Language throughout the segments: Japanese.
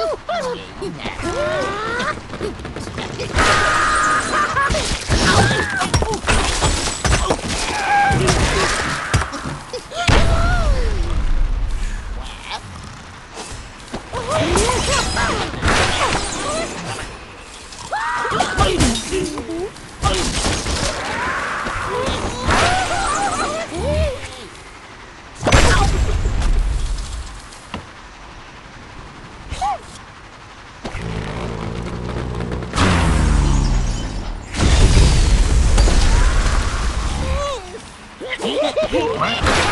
Ooh, I will... Yeah!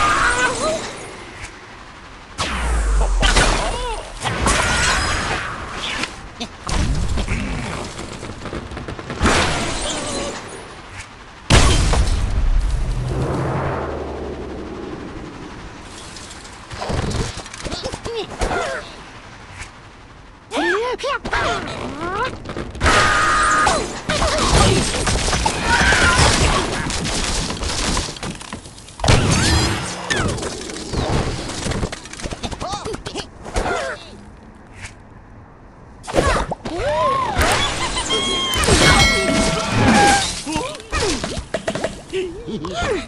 Oh!